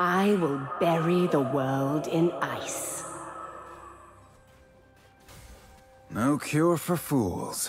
I will bury the world in ice. No cure for fools.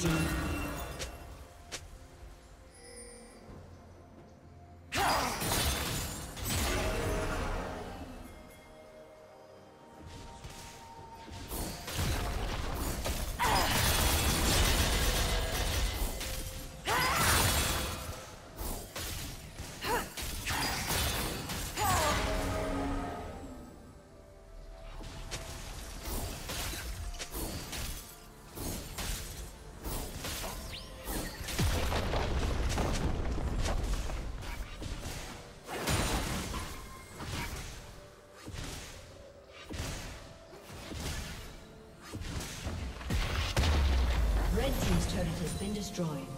Rampaging. Been destroyed. destroyed.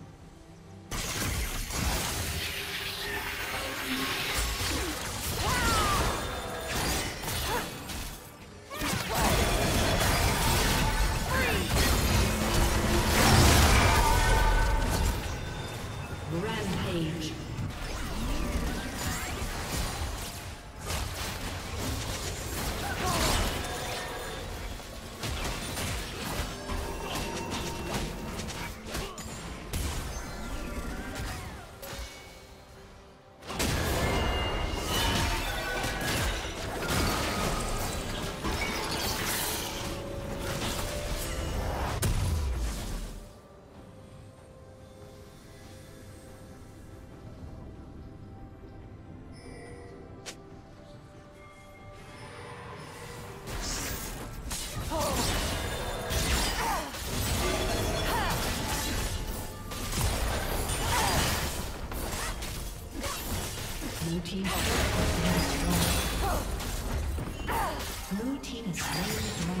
Team Blue team has slain the dragon.